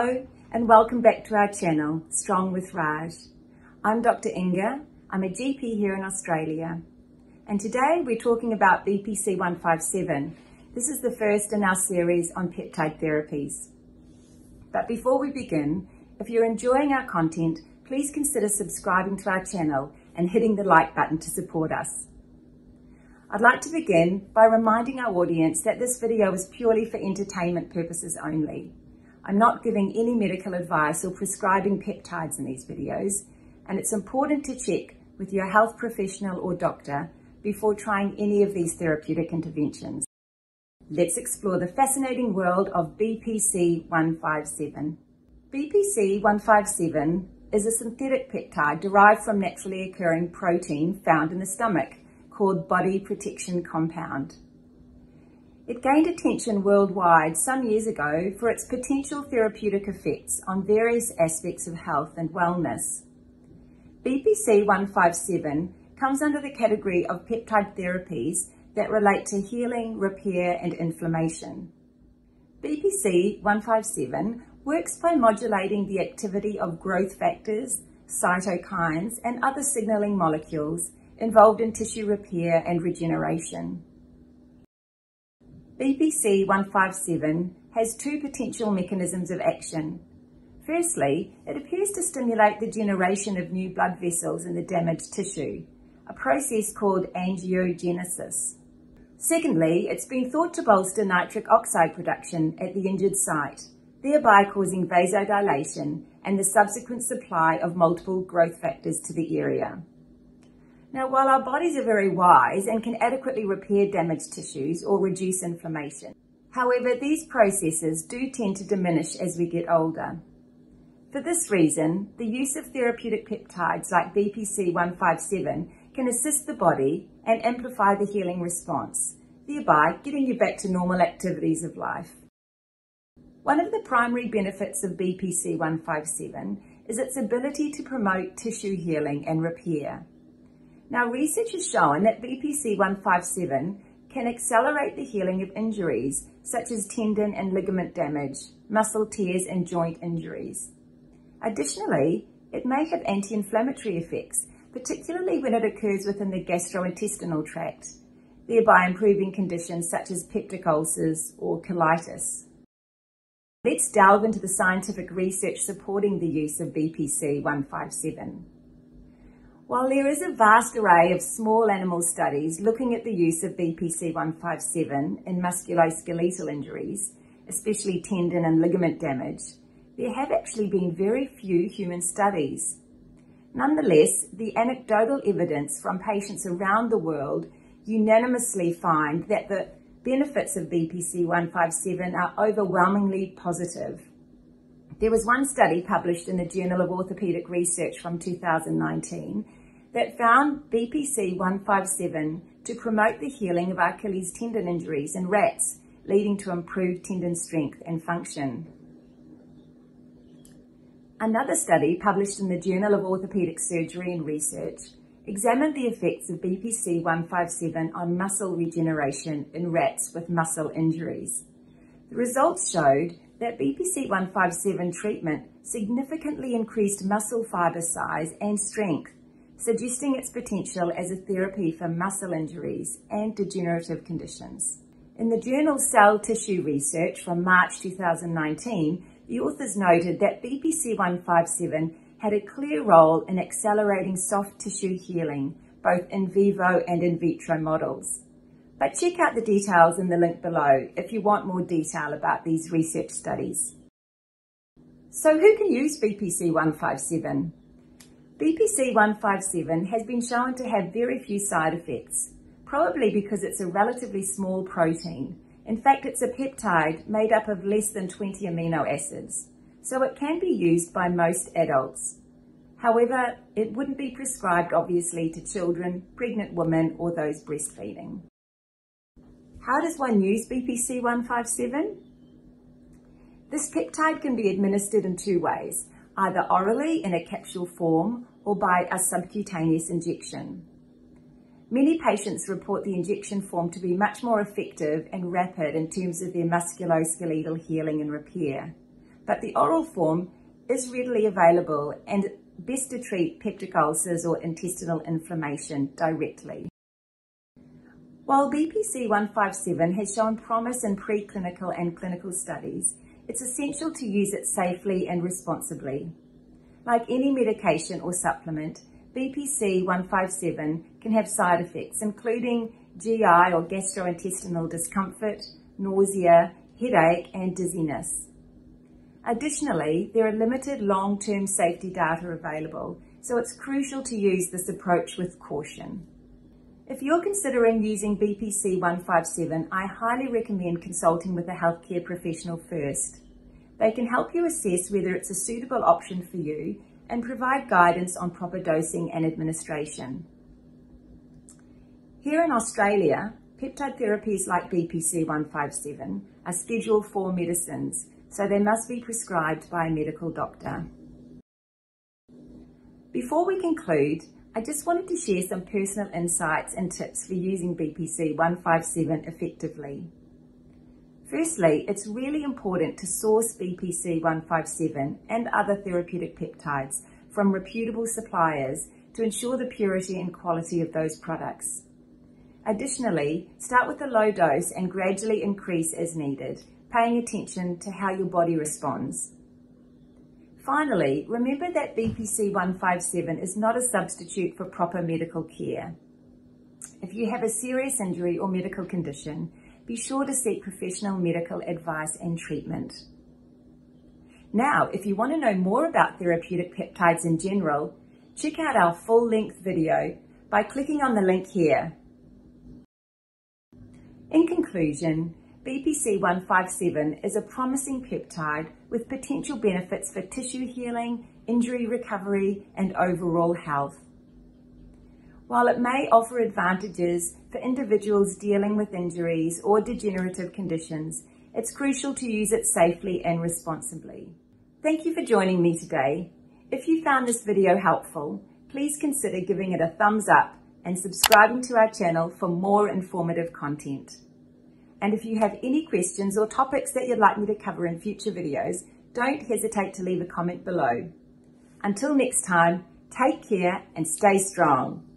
Hello and welcome back to our channel, Strong with Raj. I'm Dr. Inga, I'm a GP here in Australia and today we're talking about BPC 157. This is the first in our series on peptide therapies. But before we begin, if you're enjoying our content, please consider subscribing to our channel and hitting the like button to support us. I'd like to begin by reminding our audience that this video is purely for entertainment purposes only. I'm not giving any medical advice or prescribing peptides in these videos, and it's important to check with your health professional or doctor before trying any of these therapeutic interventions. Let's explore the fascinating world of BPC 157. BPC 157 is a synthetic peptide derived from naturally occurring protein found in the stomach called body protection compound. It gained attention worldwide some years ago for its potential therapeutic effects on various aspects of health and wellness. BPC 157 comes under the category of peptide therapies that relate to healing, repair, and inflammation. BPC 157 works by modulating the activity of growth factors, cytokines, and other signaling molecules involved in tissue repair and regeneration. BPC 157 has two potential mechanisms of action. Firstly, it appears to stimulate the generation of new blood vessels in the damaged tissue, a process called angiogenesis. Secondly, it's been thought to bolster nitric oxide production at the injured site, thereby causing vasodilation and the subsequent supply of multiple growth factors to the area. Now, while our bodies are very wise and can adequately repair damaged tissues or reduce inflammation, however, these processes do tend to diminish as we get older. For this reason, the use of therapeutic peptides like BPC 157 can assist the body and amplify the healing response, thereby getting you back to normal activities of life. One of the primary benefits of BPC 157 is its ability to promote tissue healing and repair. Now, research has shown that BPC 157 can accelerate the healing of injuries such as tendon and ligament damage, muscle tears, and joint injuries. Additionally, it may have anti-inflammatory effects, particularly when it occurs within the gastrointestinal tract, thereby improving conditions such as peptic ulcers or colitis. Let's delve into the scientific research supporting the use of BPC 157. While there is a vast array of small animal studies looking at the use of BPC 157 in musculoskeletal injuries, especially tendon and ligament damage, there have actually been very few human studies. Nonetheless, the anecdotal evidence from patients around the world unanimously find that the benefits of BPC 157 are overwhelmingly positive. There was one study published in the Journal of Orthopaedic Research from 2019 that found BPC 157 to promote the healing of Achilles tendon injuries in rats, leading to improved tendon strength and function. Another study published in the Journal of Orthopaedic Surgery and Research examined the effects of BPC 157 on muscle regeneration in rats with muscle injuries. The results showed that BPC 157 treatment significantly increased muscle fiber size and strength suggesting its potential as a therapy for muscle injuries and degenerative conditions. In the journal Cell Tissue Research from March 2019, the authors noted that BPC 157 had a clear role in accelerating soft tissue healing, both in vivo and in vitro models. But check out the details in the link below if you want more detail about these research studies. So who can use BPC 157? BPC 157 has been shown to have very few side effects, probably because it's a relatively small protein. In fact, it's a peptide made up of less than 20 amino acids, so it can be used by most adults. However, it wouldn't be prescribed obviously to children, pregnant women, or those breastfeeding. How does one use BPC 157? This peptide can be administered in two ways, either orally in a capsule form or by a subcutaneous injection. Many patients report the injection form to be much more effective and rapid in terms of their musculoskeletal healing and repair. but the oral form is readily available and best to treat peptic ulcers or intestinal inflammation directly. While BPC 157 has shown promise in preclinical and clinical studies, it's essential to use it safely and responsibly. Like any medication or supplement, BPC 157 can have side effects, including GI or gastrointestinal discomfort, nausea, headache, and dizziness. Additionally, there are limited long-term safety data available, so it's crucial to use this approach with caution. If you're considering using BPC 157, I highly recommend consulting with a healthcare professional first. They can help you assess whether it's a suitable option for you and provide guidance on proper dosing and administration. Here in Australia, peptide therapies like BPC 157 are Schedule 4 medicines so they must be prescribed by a medical doctor. Before we conclude, I just wanted to share some personal insights and tips for using BPC 157 effectively. Firstly, it's really important to source BPC 157 and other therapeutic peptides from reputable suppliers to ensure the purity and quality of those products. Additionally, start with a low dose and gradually increase as needed paying attention to how your body responds. Finally, remember that BPC 157 is not a substitute for proper medical care. If you have a serious injury or medical condition, be sure to seek professional medical advice and treatment. Now, if you want to know more about therapeutic peptides in general, check out our full-length video by clicking on the link here. In conclusion, BPC 157 is a promising peptide with potential benefits for tissue healing, injury recovery, and overall health. While it may offer advantages for individuals dealing with injuries or degenerative conditions, it's crucial to use it safely and responsibly. Thank you for joining me today. If you found this video helpful, please consider giving it a thumbs up and subscribing to our channel for more informative content. And if you have any questions or topics that you'd like me to cover in future videos, don't hesitate to leave a comment below. Until next time, take care and stay strong.